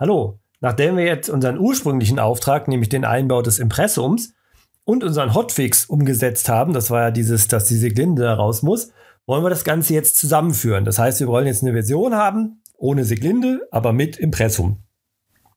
hallo, nachdem wir jetzt unseren ursprünglichen Auftrag, nämlich den Einbau des Impressums und unseren Hotfix umgesetzt haben, das war ja dieses, dass die Siglinde da raus muss, wollen wir das Ganze jetzt zusammenführen. Das heißt, wir wollen jetzt eine Version haben, ohne Siglinde, aber mit Impressum.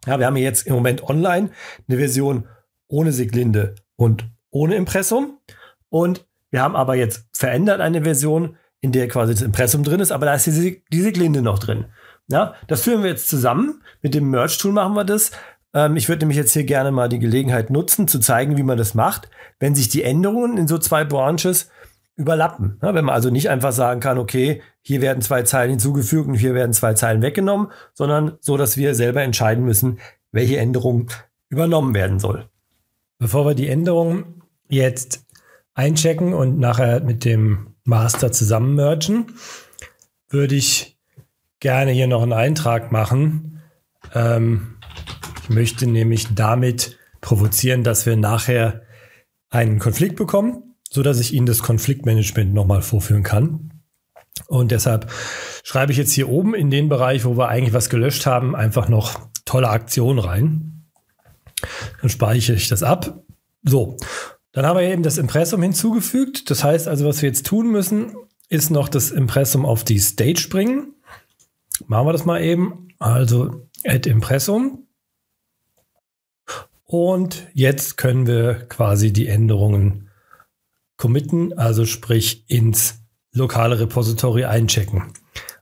Ja, wir haben jetzt im Moment online eine Version ohne Siglinde und ohne Impressum. Und wir haben aber jetzt verändert eine Version, in der quasi das Impressum drin ist, aber da ist die Siglinde noch drin. Ja, das führen wir jetzt zusammen. Mit dem Merge-Tool machen wir das. Ähm, ich würde nämlich jetzt hier gerne mal die Gelegenheit nutzen, zu zeigen, wie man das macht, wenn sich die Änderungen in so zwei Branches überlappen. Ja, wenn man also nicht einfach sagen kann, okay, hier werden zwei Zeilen hinzugefügt und hier werden zwei Zeilen weggenommen, sondern so, dass wir selber entscheiden müssen, welche Änderung übernommen werden soll. Bevor wir die Änderungen jetzt einchecken und nachher mit dem Master zusammen mergen, würde ich gerne hier noch einen Eintrag machen. Ähm, ich möchte nämlich damit provozieren, dass wir nachher einen Konflikt bekommen so dass ich Ihnen das Konfliktmanagement nochmal vorführen kann. Und deshalb schreibe ich jetzt hier oben in den Bereich, wo wir eigentlich was gelöscht haben, einfach noch tolle Aktion rein. Dann speichere ich das ab. So, dann haben wir eben das Impressum hinzugefügt. Das heißt also, was wir jetzt tun müssen, ist noch das Impressum auf die Stage bringen. Machen wir das mal eben. Also Add Impressum. Und jetzt können wir quasi die Änderungen committen, also sprich ins lokale Repository einchecken.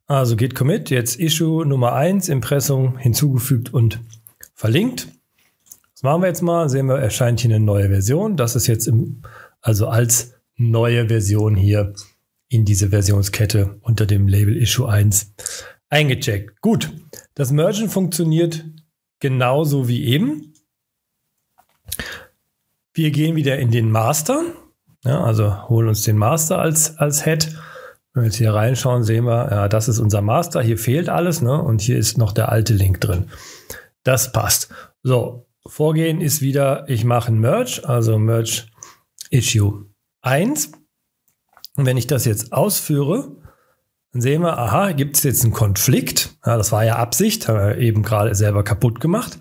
Also geht commit, jetzt Issue Nummer 1, Impressum hinzugefügt und verlinkt. Das machen wir jetzt mal, sehen wir, erscheint hier eine neue Version. Das ist jetzt im, also als neue Version hier in diese Versionskette unter dem Label Issue 1 eingecheckt. Gut, das Mergen funktioniert genauso wie eben. Wir gehen wieder in den Master ja, also holen uns den Master als, als Head. Wenn wir jetzt hier reinschauen, sehen wir, ja, das ist unser Master. Hier fehlt alles, ne? Und hier ist noch der alte Link drin. Das passt. So, Vorgehen ist wieder, ich mache ein Merge, also Merge Issue 1. Und wenn ich das jetzt ausführe, dann sehen wir, aha, gibt es jetzt einen Konflikt. Ja, das war ja Absicht, haben wir eben gerade selber kaputt gemacht.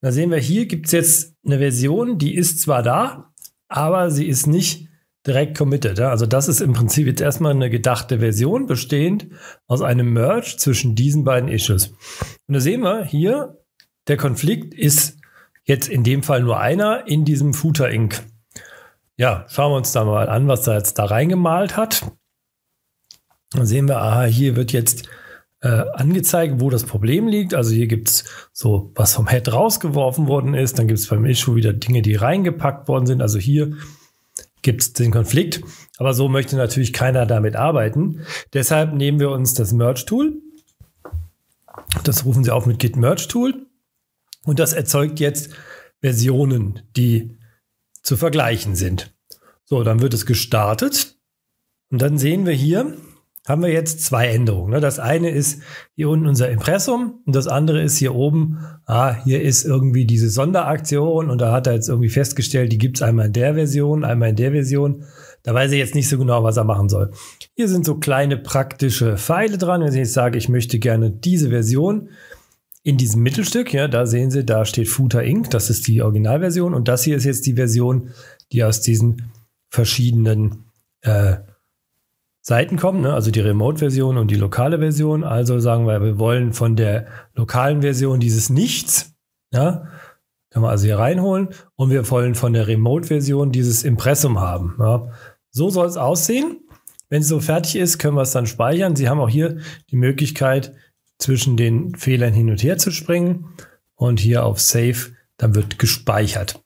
Da sehen wir, hier gibt es jetzt eine Version, die ist zwar da, aber sie ist nicht direkt committed. Ja? Also das ist im Prinzip jetzt erstmal eine gedachte Version, bestehend aus einem Merge zwischen diesen beiden Issues. Und da sehen wir hier, der Konflikt ist jetzt in dem Fall nur einer in diesem Footer Inc. Ja, schauen wir uns da mal an, was er jetzt da reingemalt hat. Dann sehen wir, aha, hier wird jetzt äh, angezeigt, wo das Problem liegt. Also hier gibt es so, was vom Head rausgeworfen worden ist. Dann gibt es beim Issue wieder Dinge, die reingepackt worden sind. Also hier gibt es den Konflikt. Aber so möchte natürlich keiner damit arbeiten. Deshalb nehmen wir uns das Merge-Tool. Das rufen Sie auf mit Git Merge Tool. Und das erzeugt jetzt Versionen, die zu vergleichen sind. So, dann wird es gestartet. Und dann sehen wir hier, haben wir jetzt zwei Änderungen. Ne? Das eine ist hier unten unser Impressum und das andere ist hier oben, ah, hier ist irgendwie diese Sonderaktion und da hat er jetzt irgendwie festgestellt, die gibt es einmal in der Version, einmal in der Version. Da weiß er jetzt nicht so genau, was er machen soll. Hier sind so kleine praktische Pfeile dran. Wenn ich jetzt sage, ich möchte gerne diese Version in diesem Mittelstück, ja, da sehen Sie, da steht Footer Inc., das ist die Originalversion und das hier ist jetzt die Version, die aus diesen verschiedenen äh, Seiten kommen, ne? also die Remote-Version und die lokale Version. Also sagen wir, wir wollen von der lokalen Version dieses Nichts, ja, kann man also hier reinholen und wir wollen von der Remote-Version dieses Impressum haben. Ja. So soll es aussehen. Wenn es so fertig ist, können wir es dann speichern. Sie haben auch hier die Möglichkeit, zwischen den Fehlern hin und her zu springen und hier auf Save, dann wird gespeichert.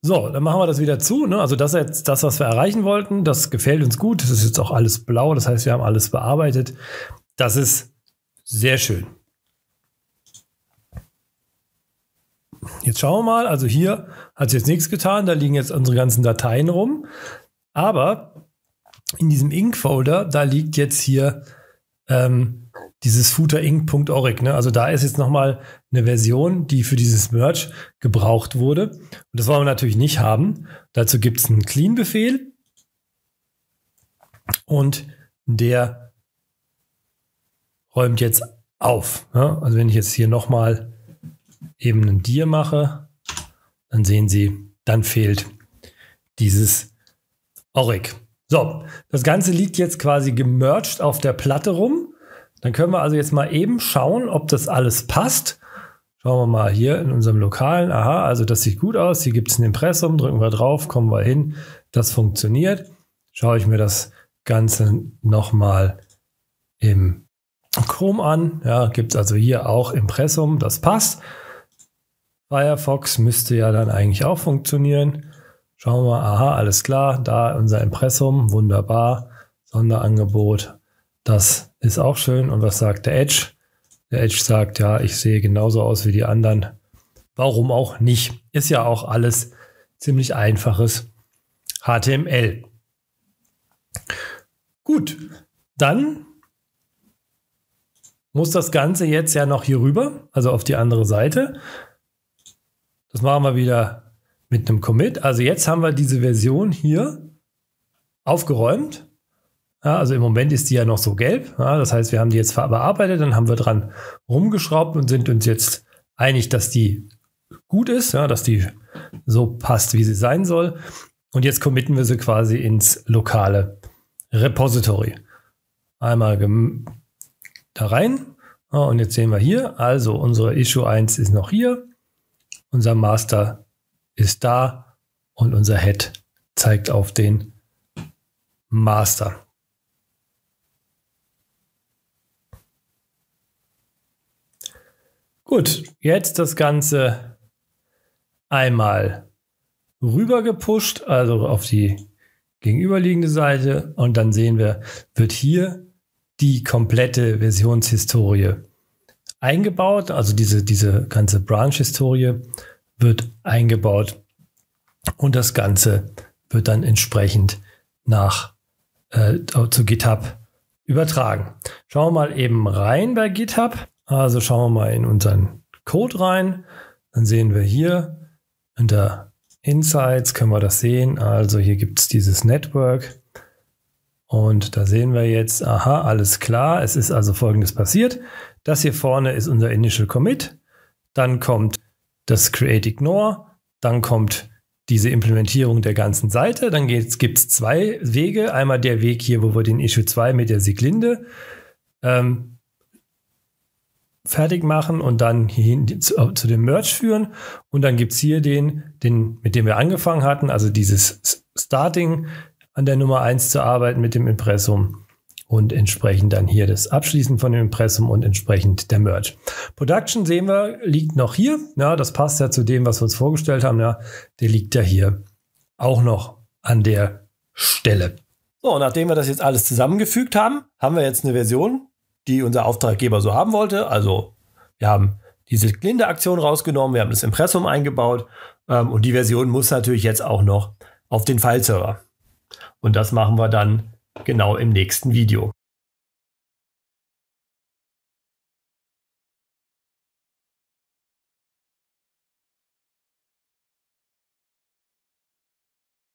So, dann machen wir das wieder zu. Ne? Also das ist jetzt das, was wir erreichen wollten. Das gefällt uns gut. Das ist jetzt auch alles blau. Das heißt, wir haben alles bearbeitet. Das ist sehr schön. Jetzt schauen wir mal. Also hier hat sich jetzt nichts getan. Da liegen jetzt unsere ganzen Dateien rum. Aber in diesem Ink-Folder, da liegt jetzt hier ähm, dieses footerinc.org. Ne? Also da ist jetzt nochmal eine Version, die für dieses Merge gebraucht wurde. Und das wollen wir natürlich nicht haben. Dazu gibt es einen Clean-Befehl. Und der räumt jetzt auf. Ja? Also wenn ich jetzt hier nochmal eben einen Dir mache, dann sehen Sie, dann fehlt dieses Oric. So, das Ganze liegt jetzt quasi gemerged auf der Platte rum. Dann können wir also jetzt mal eben schauen, ob das alles passt. Schauen wir mal hier in unserem Lokalen. Aha, also das sieht gut aus. Hier gibt es ein Impressum. Drücken wir drauf, kommen wir hin. Das funktioniert. Schaue ich mir das Ganze nochmal im Chrome an. Ja, gibt es also hier auch Impressum. Das passt. Firefox müsste ja dann eigentlich auch funktionieren. Schauen wir, aha, alles klar, da unser Impressum, wunderbar, Sonderangebot, das ist auch schön. Und was sagt der Edge? Der Edge sagt, ja, ich sehe genauso aus wie die anderen. Warum auch nicht? Ist ja auch alles ziemlich einfaches HTML. Gut, dann muss das Ganze jetzt ja noch hier rüber, also auf die andere Seite. Das machen wir wieder mit einem Commit. Also jetzt haben wir diese Version hier aufgeräumt. Ja, also im Moment ist die ja noch so gelb. Ja, das heißt, wir haben die jetzt bearbeitet, dann haben wir dran rumgeschraubt und sind uns jetzt einig, dass die gut ist, ja, dass die so passt, wie sie sein soll. Und jetzt committen wir sie quasi ins lokale Repository. Einmal da rein. Ja, und jetzt sehen wir hier, also unsere Issue 1 ist noch hier. Unser Master ist da und unser Head zeigt auf den Master. Gut, jetzt das Ganze einmal rüber gepusht, also auf die gegenüberliegende Seite und dann sehen wir, wird hier die komplette Versionshistorie eingebaut, also diese, diese ganze Branch-Historie wird eingebaut und das Ganze wird dann entsprechend nach äh, zu GitHub übertragen. Schauen wir mal eben rein bei GitHub. Also schauen wir mal in unseren Code rein. Dann sehen wir hier unter Insights können wir das sehen. Also hier gibt es dieses Network. Und da sehen wir jetzt, aha, alles klar. Es ist also folgendes passiert. Das hier vorne ist unser Initial Commit. Dann kommt das Create Ignore, dann kommt diese Implementierung der ganzen Seite. Dann gibt es zwei Wege. Einmal der Weg hier, wo wir den Issue 2 mit der Siglinde ähm, fertig machen und dann hierhin zu, zu, dem Merge führen. Und dann gibt es hier den, den, mit dem wir angefangen hatten, also dieses Starting an der Nummer 1 zu arbeiten mit dem Impressum und entsprechend dann hier das Abschließen von dem Impressum und entsprechend der Merge. Production sehen wir, liegt noch hier. Ja, das passt ja zu dem, was wir uns vorgestellt haben. Ja, der liegt ja hier auch noch an der Stelle. So, nachdem wir das jetzt alles zusammengefügt haben, haben wir jetzt eine Version, die unser Auftraggeber so haben wollte. Also wir haben diese Glinde-Aktion rausgenommen, wir haben das Impressum eingebaut ähm, und die Version muss natürlich jetzt auch noch auf den File-Server. Und das machen wir dann genau im nächsten Video.